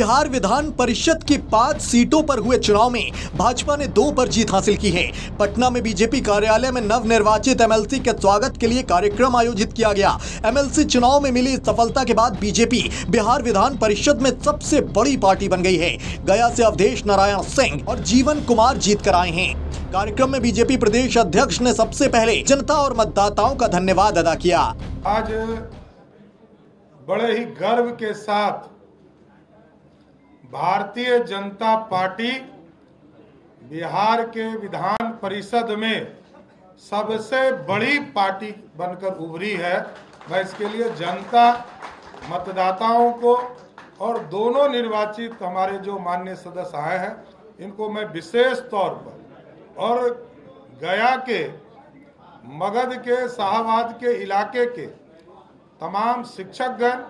बिहार विधान परिषद की पाँच सीटों पर हुए चुनाव में भाजपा ने दो पर जीत हासिल की है। पटना में बीजेपी कार्यालय में नव निर्वाचित एमएलसी के स्वागत के लिए कार्यक्रम आयोजित किया गया। एमएलसी चुनाव में मिली सफलता के बाद बीजेपी बिहार विधान परिषद में सबसे बड़ी पार्टी बन गई है। गया से अवधेश नारायण सिंह और जीवन कुमार जीत कर आए हैं। कार्यक्रम में बीजेपी प्रदेश अध्यक्ष ने सबसे पहले जनता और मतदाताओं का धन्यवाद अदा किया। आज बड़े ही गर्व के साथ भारतीय जनता पार्टी बिहार के विधान परिषद में सबसे बड़ी पार्टी बनकर उभरी है। मैं इसके लिए जनता, मतदाताओं को और दोनों निर्वाचित हमारे जो मान्य सदस्य आए हैं, इनको मैं विशेष तौर पर और गया के, मगध के, शाहबाद के इलाके के तमाम शिक्षकगण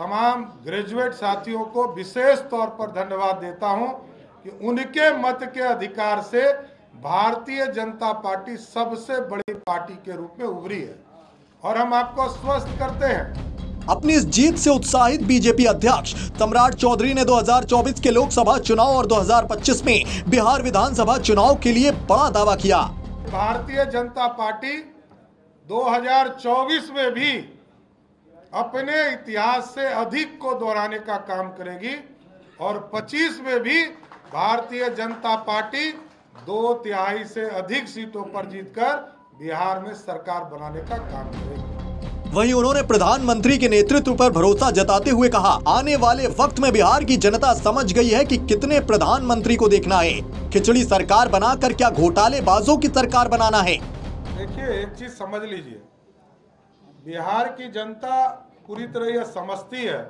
तमाम ग्रेजुएट साथियों को विशेष तौर पर धन्यवाद देता हूँ कि उनके मत के अधिकार से भारतीय जनता पार्टी सबसे बड़ी पार्टी के रूप में उभरी है। और हम आपको स्वस्थ करते हैं। अपनी इस जीत से उत्साहित बीजेपी अध्यक्ष सम्राट चौधरी ने 2024 के लोकसभा चुनाव और 2025 में बिहार विधानसभा चुनाव के लिए बड़ा दावा किया। भारतीय जनता पार्टी 2024 में भी अपने इतिहास से अधिक को दोहराने का काम करेगी और 25 में भी भारतीय जनता पार्टी दो तिहाई से अधिक सीटों पर जीतकर बिहार में सरकार बनाने का काम करेगी। वहीं उन्होंने प्रधानमंत्री के नेतृत्व पर भरोसा जताते हुए कहा आने वाले वक्त में बिहार की जनता समझ गई है कि कितने प्रधानमंत्री को देखना है। खिचड़ी सरकार बनाकर क्या घोटाले बाजों की सरकार बनाना है? देखिए एक चीज़ समझ लीजिए बिहार की जनता पूरी तरह यह समझती है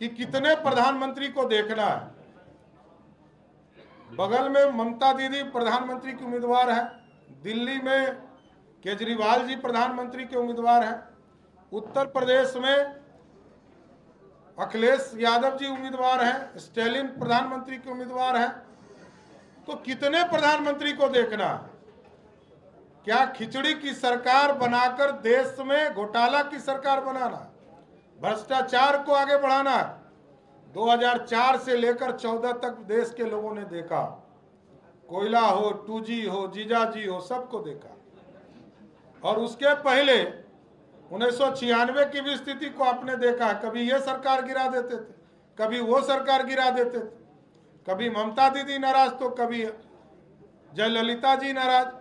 कि कितने प्रधानमंत्री को देखना है। बगल में ममता दीदी प्रधानमंत्री की उम्मीदवार है, दिल्ली में केजरीवाल जी प्रधानमंत्री के उम्मीदवार हैं, उत्तर प्रदेश में अखिलेश यादव जी उम्मीदवार हैं, स्टेलिन प्रधानमंत्री के उम्मीदवार हैं। तो कितने प्रधानमंत्री को देखना क्या खिचड़ी की सरकार बनाकर देश में घोटाला की सरकार बनाना? भ्रष्टाचार को आगे बढ़ाना? 2004 से लेकर 14 तक देश के लोगों ने देखा। कोयला हो, टूजी हो, जीजाजी हो, सबको देखा। और उसके पहले उन्नीस सौ छियानवे की भी स्थिति को आपने देखा। कभी ये सरकार गिरा देते थे, कभी वो सरकार गिरा देते थे। कभी ममता दीदी नाराज़ तो कभी जयललिता जी नाराज़।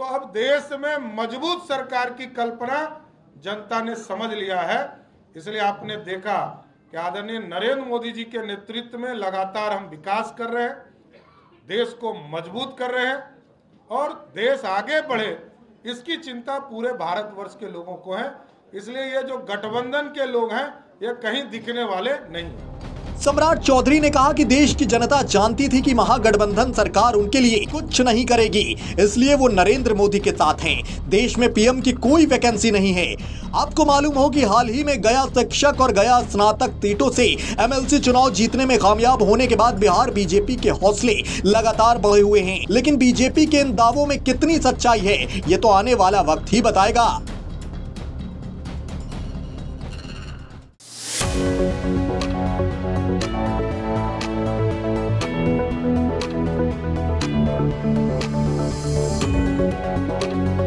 तो अब देश में मज़बूत सरकार की कल्पना जनता ने समझ लिया है। इसलिए आपने देखा कि आदरणीय नरेंद्र मोदी जी के नेतृत्व में लगातार हम विकास कर रहे हैं, देश को मज़बूत कर रहे हैं और देश आगे बढ़े, इसकी चिंता पूरे भारतवर्ष के लोगों को है। इसलिए ये जो गठबंधन के लोग हैं, ये कहीं दिखने वाले नहीं है। सम्राट चौधरी ने कहा कि देश की जनता जानती थी कि महागठबंधन सरकार उनके लिए कुछ नहीं करेगी, इसलिए वो नरेंद्र मोदी के साथ हैं। देश में पीएम की कोई वैकेंसी नहीं है। आपको मालूम हो कि हाल ही में गया शिक्षक और गया स्नातक सीटों से एमएलसी चुनाव जीतने में कामयाब होने के बाद बिहार बीजेपी के हौसले लगातार बढ़े हुए हैं। लेकिन बीजेपी के इन दावों में कितनी सच्चाई है, ये तो आने वाला वक्त ही बताएगा। Thank you.